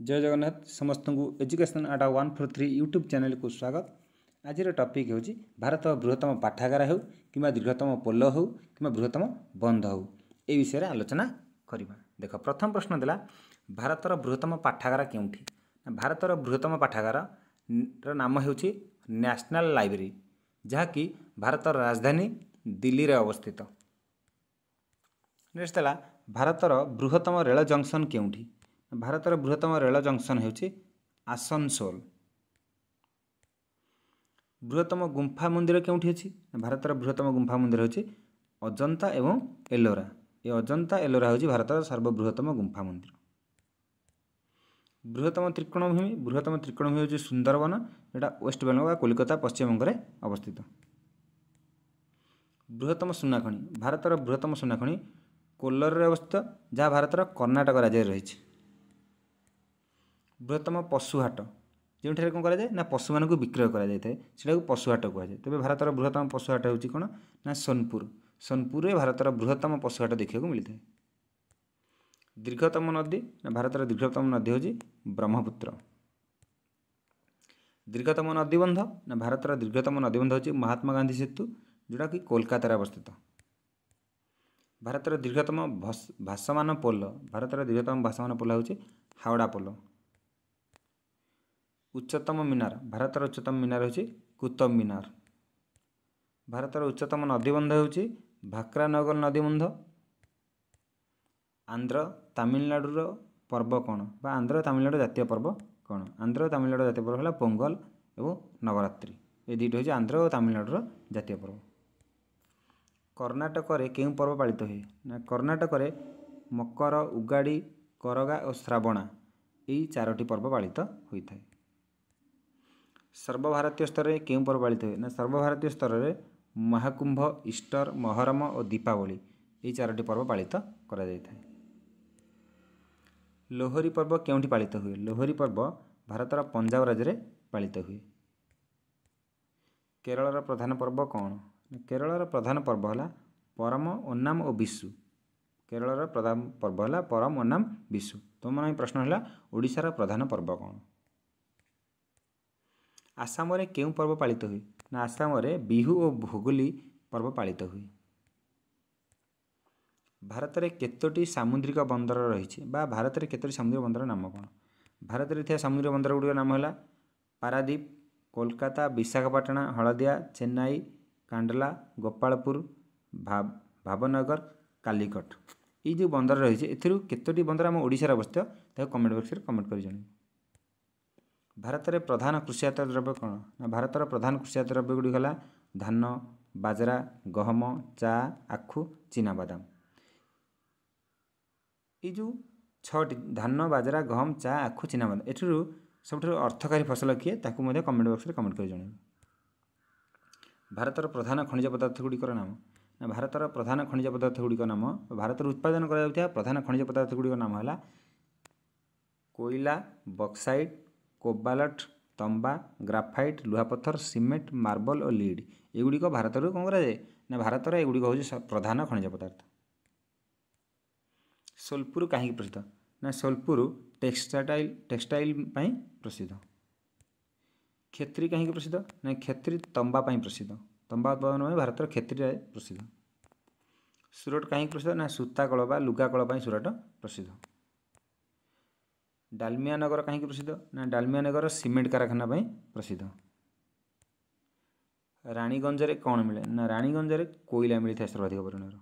ଜୟ ଜଗନ୍ନାଥ ସମସ୍ତଙ୍କୁ education Adda one four three YouTube ଚ୍ୟାନେଲକୁ ସ୍ୱାଗତ। ଆଜିର ଟପିକ୍ ହେଉଛି ଭାରତ ବୃହତ୍ତମ ପାଠାଗାର ହେଉ କିମ୍ବା ଦୀର୍ଘତମ ପୋଲ ହେଉ କିମ୍ବା ବୃହତ୍ତମ ବନ୍ଧ ହେଉ। ଏ ବିଷୟରେ ଆଲୋଚନା କରିବା। ଦେଖ ପ୍ରଥମ ପ୍ରଶ୍ନ ଥିଲା ଭାରତର ବୃହତ୍ତମ ପାଠାଗାର କେଉଁଠି? ନା ଭାରତର ବୃହତ୍ତମ ପାଠାଗାରର ନାମ ହେଉଛି ନ୍ୟାସନାଲ୍ ଲାଇବ୍ରେରୀ ଯାହାକି ଭାରତର ରାଜଧାନୀ ଦିଲ୍ଲୀରେ ଅବସ୍ଥିତ। ନେକ୍ସଟ ହେଲା ଭାରତର ବୃହତ୍ତମ ରେଳ ଜଙ୍କସନ୍ କେଉଁଠି? ଭାରତର ବୃହତ୍ତମ ରେଳ ଜଙ୍କସନ୍ ହେଉଛି ଆସନସୋଲ। ବୃହତ୍ତମ ଗୁମ୍ଫା ମନ୍ଦିର କେଉଁଠି ଅଛି? ଭାରତର ବୃହତ୍ତମ ଗୁମ୍ଫା ମନ୍ଦିର ହେଉଛି ଅଜନ୍ତା ଏବଂ ଏଲୋରା। ଏ ଅଜନ୍ତା ଏଲୋରା ହେଉଛି ଭାରତର ସର୍ବବୃହତ୍ତମ ଗୁମ୍ଫା ମନ୍ଦିର। ବୃହତ୍ତମ ତ୍ରିକୋଣଭୂମି ବୃହତ୍ତମ ତ୍ରିକୋଣଭୂମି ହେଉଛି ସୁନ୍ଦରବନ ଏଇଟା ୱେଷ୍ଟବେଙ୍ଗଲ ବା କଲିକତା ପଶ୍ଚିମବଙ୍ଗରେ ଅବସ୍ଥିତ। ବୃହତ୍ତମ ସୁନାଖଣି ଭାରତର ବୃହତ୍ତମ ସୁନାଖଣି କୋଲ୍ଲରରେ ଅବସ୍ଥିତ ଯାହା ଭାରତର କର୍ଣ୍ଣାଟକ ରାଜ୍ୟରେ ରହିଛି। ବୃହତ୍ତମ ପଶୁ ହାଟ ଯେଉଁଠାରେ କ'ଣ କରାଯାଏ ନା ପଶୁମାନଙ୍କୁ ବିକ୍ରୟ କରାଯାଇଥାଏ। ସେଟାକୁ ପଶୁ ହାଟ କୁହାଯାଏ। ତେବେ ଭାରତର ବୃହତ୍ତମ ପଶୁ ହାଟ ହେଉଛି କ'ଣ? ନା ସୋନପୁର। ସୋନପୁରରେ ଭାରତର ବୃହତ୍ତମ ପଶୁ ହାଟ ଦେଖିବାକୁ ମିଳିଥାଏ। ଦୀର୍ଘତମ ନଦୀ। ନା ଭାରତର ଦୀର୍ଘତମ ନଦୀ ହେଉଛି ବ୍ରହ୍ମପୁତ୍ର। ଦୀର୍ଘତମ ନଦୀବନ୍ଧ। ନା ଭାରତର ଦୀର୍ଘତମ ନଦୀବନ୍ଧ ହେଉଛି ମହାତ୍ମା ଗାନ୍ଧୀ ସେତୁ ଯେଉଁଟାକି କୋଲକାତାରେ ଅବସ୍ଥିତ। ଭାରତର ଦୀର୍ଘତମ ଭାସମାନ ପୋଲ। ଭାରତର ଦୀର୍ଘତମ ଭାସମାନ ପୋଲ ହେଉଛି ହାଓଡ଼ା ପୋଲ। ଉଚ୍ଚତମ ମିନାର ଭାରତର ଉଚ୍ଚତମ ମିନାର ହେଉଛି କୁତବ ମିନାର। ଭାରତର ଉଚ୍ଚତମ ନଦୀବନ୍ଧ ହେଉଛି ଭାକ୍ରାନଗର ନଦୀବନ୍ଧ। ଆନ୍ଧ୍ର ତାମିଲନାଡ଼ୁର ପର୍ବ କ'ଣ? ବା ଆନ୍ଧ୍ର ତାମିଲନାଡ଼ୁ ଜାତୀୟ ପର୍ବ କ'ଣ? ଆନ୍ଧ୍ର ତାମିଲନାଡ଼ୁ ଜାତୀୟ ପର୍ବ ହେଲା ପୋଙ୍ଗଲ ଏବଂ ନବରାତ୍ରି। ଏ ଦୁଇଟି ହେଉଛି ଆନ୍ଧ୍ର ଓ ତାମିଲନାଡ଼ୁର ଜାତୀୟ ପର୍ବ। କର୍ଣ୍ଣାଟକରେ କେଉଁ ପର୍ବ ପାଳିତ ହୁଏ? ନା କର୍ଣ୍ଣାଟକରେ ମକର ଉଗାଡ଼ି କରଗା ଓ ଶ୍ରାବଣା ଏହି ଚାରୋଟି ପର୍ବ ପାଳିତ ହୋଇଥାଏ। ସର୍ବଭାରତୀୟ ସ୍ତରରେ କେଉଁ ପର୍ବ ପାଳିତ ହୁଏ? ନା ସର୍ବଭାରତୀୟ ସ୍ତରରେ ମହାକୁମ୍ଭ ଇଷ୍ଟର ମହରମ ଓ ଦୀପାବଳି ଏହି ଚାରୋଟି ପର୍ବ ପାଳିତ କରାଯାଇଥାଏ। ଲୋହରୀ ପର୍ବ କେଉଁଠି ପାଳିତ ହୁଏ? ଲୋହରୀ ପର୍ବ ଭାରତର ପଞ୍ଜାବ ରାଜ୍ୟରେ ପାଳିତ ହୁଏ। କେରଳର ପ୍ରଧାନ ପର୍ବ କ'ଣ? କେରଳର ପ୍ରଧାନ ପର୍ବ ହେଲା ପରମ ଓନାମ ଓ ବିଶୁ। କେରଳର ପ୍ରଧାନ ପର୍ବ ହେଲା ପରମ ଓନାମ ବିଶୁ। ତୁମମାନଙ୍କ ପ୍ରଶ୍ନ ହେଲା ଓଡ଼ିଶାର ପ୍ରଧାନ ପର୍ବ କ'ଣ? ଆସାମରେ କେଉଁ ପର୍ବ ପାଳିତ ହୁଏ? ନା ଆସାମରେ ବିହୁ ଓ ଭୋଗଲି ପର୍ବ ପାଳିତ ହୁଏ। ଭାରତରେ କେତୋଟି ସାମୁଦ୍ରିକ ବନ୍ଦର ରହିଛି ବା ଭାରତରେ କେତୋଟି ସାମୁଦ୍ରିକ ବନ୍ଦର ନାମ କ'ଣ? ଭାରତରେ ଥିବା ସାମୁଦ୍ରିକ ବନ୍ଦର ଗୁଡ଼ିକ ନାମ ହେଲା ପାରାଦ୍ୱୀପ କୋଲକାତା ବିଶାଖାପାଟଣା ହଳଦିଆ ଚେନ୍ନାଇ କାଣ୍ଡଲା ଗୋପାଳପୁର ଭାବନଗର କାଲିକଟ। ଏଇ ଯେଉଁ ବନ୍ଦର ରହିଛି ଏଥିରୁ କେତୋଟି ବନ୍ଦର ଆମ ଓଡ଼ିଶାରେ ଅବସ୍ଥିତ? ତାକୁ କମେଣ୍ଟ ବକ୍ସରେ କମେଣ୍ଟ କରି ଜଣାଇବେ। ଭାରତରେ ପ୍ରଧାନ କୃଷିଜାତ ଦ୍ରବ୍ୟ କ'ଣ? ନା ଭାରତର ପ୍ରଧାନ କୃଷିଜାତ ଦ୍ରବ୍ୟ ଗୁଡ଼ିକ ହେଲା ଧାନ ବାଜରା ଗହମ ଚା ଆଖୁ ଚିନାବାଦାମ। ଏଇ ଯେଉଁ ଛଅଟି ଧାନ ବାଜରା ଗହମ ଚା ଆଖୁ ଚିନାବାଦାମ ଏଥିରୁ ସବୁଠାରୁ ଅର୍ଥକାରୀ ଫସଲ କିଏ? ତାକୁ ମଧ୍ୟ କମେଣ୍ଟ ବକ୍ସରେ କମେଣ୍ଟ କରି ଜଣାଇବେ। ଭାରତର ପ୍ରଧାନ ଖଣିଜ ପଦାର୍ଥ ଗୁଡ଼ିକର ନାମ। ନା ଭାରତର ପ୍ରଧାନ ଖଣିଜ ପଦାର୍ଥ ଗୁଡ଼ିକ ନାମ ଭାରତରେ ଉତ୍ପାଦନ କରାଯାଉଥିବା ପ୍ରଧାନ ଖଣିଜ ପଦାର୍ଥ ଗୁଡ଼ିକ ନାମ ହେଲା କୋଇଲା ବକ୍ସାଇଟ୍ କୋବାଲଟ ତମ୍ବା ଗ୍ରାଫାଇଟ୍ ଲୁହାପଥର ସିମେଣ୍ଟ ମାର୍ବଲ ଓ ଲିଡ୍। ଏଗୁଡ଼ିକ ଭାରତରୁ କ'ଣ କରାଯାଏ? ନା ଭାରତର ଏଗୁଡ଼ିକ ହେଉଛି ପ୍ରଧାନ ଖଣିଜ ପଦାର୍ଥ। ସୋଲପୁର କାହିଁକି ପ୍ରସିଦ୍ଧ? ନା ସୋଲପୁର ଟେକ୍ସଟାଇଲ ଟେକ୍ସଟାଇଲ ପାଇଁ ପ୍ରସିଦ୍ଧ। କ୍ଷେତ୍ରୀ କାହିଁକି ପ୍ରସିଦ୍ଧ? ନା କ୍ଷେତ୍ରୀ ତମ୍ବା ପାଇଁ ପ୍ରସିଦ୍ଧ। ତମ୍ବା ଉତ୍ପାଦନ ପାଇଁ ଭାରତର କ୍ଷେତ୍ରୀରେ ପ୍ରସିଦ୍ଧ। ସୁରଟ କାହିଁକି ପ୍ରସିଦ୍ଧ? ନା ସୂତା କଳ ବା ଲୁଗା କଳ ପାଇଁ ସୁରଟ ପ୍ରସିଦ୍ଧ। ଡାଲମିଆ ନଗର କାହିଁକି ପ୍ରସିଦ୍ଧ ନା ଡାଲମିଆ ନଗର ସିମେଣ୍ଟ କାରଖାନା ପାଇଁ ପ୍ରସିଦ୍ଧ ରାଣୀଗଞ୍ଜରେ କ'ଣ ମିଳେ ନା ରାଣୀଗଞ୍ଜରେ କୋଇଲା ମିଳିଥାଏ ସର୍ବାଧିକ ପରିମାଣର